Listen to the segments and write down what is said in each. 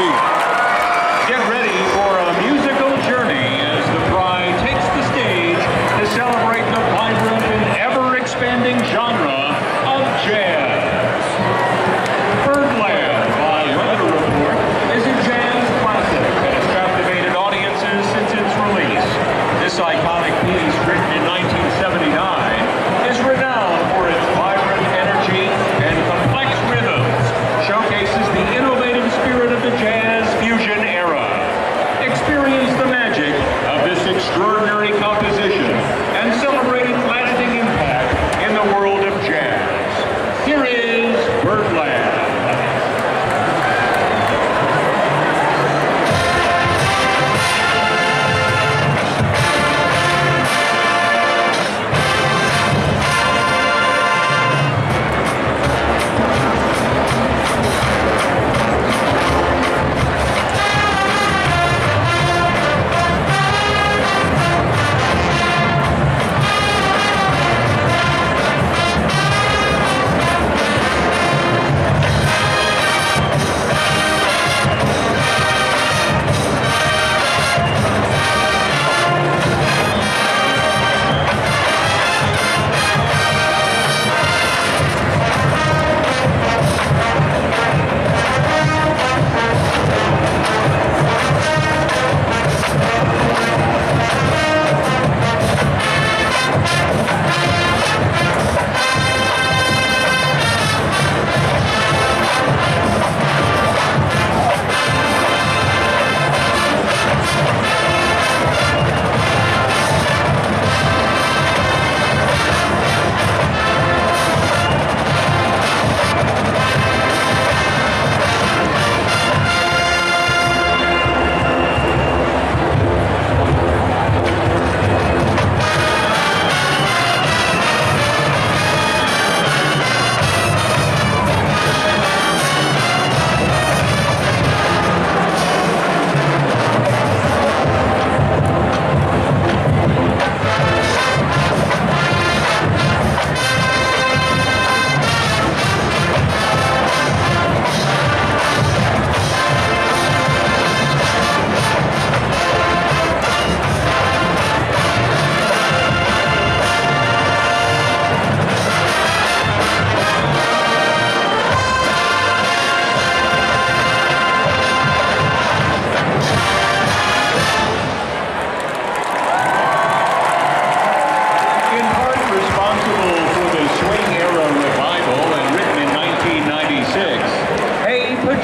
Go Experience the magic of this extraordinary composition and celebrate its lasting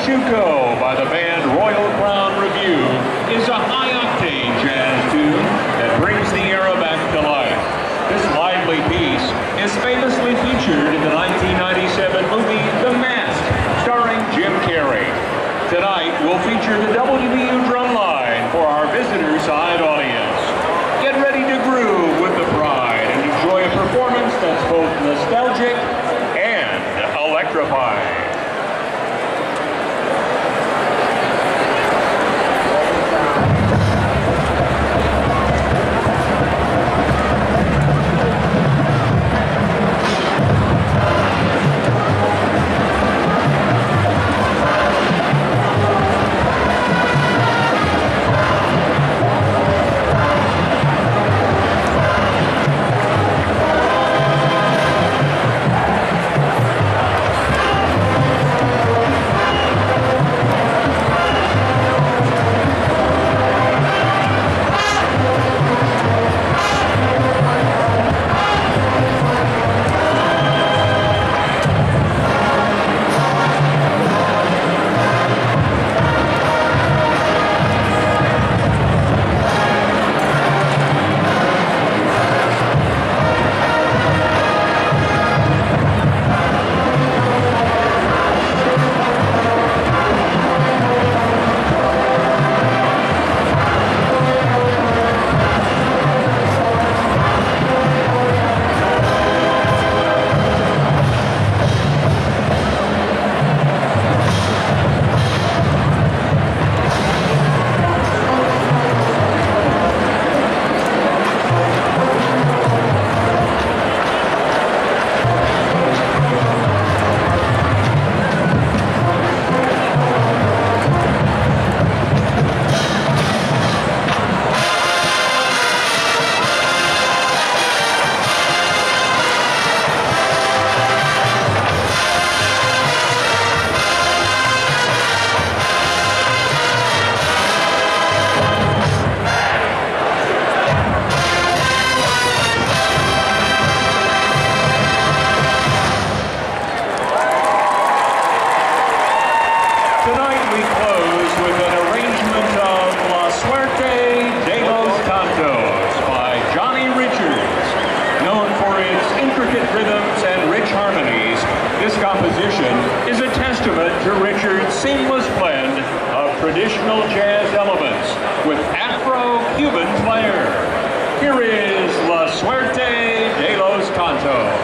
Hey by the band Royal Crown Revue is a high-octane jazz tune that brings the era back to life. This lively piece is famously featured in the 1997 movie The Mask, starring Jim Carrey. Tonight, we'll feature the WVU drum line for our visitor side audience. Get ready to groove with the pride and enjoy a performance that's both nostalgic composition is a testament to Richard's seamless blend of traditional jazz elements with Afro-Cuban flair. Here is La Suerte de los Tontos.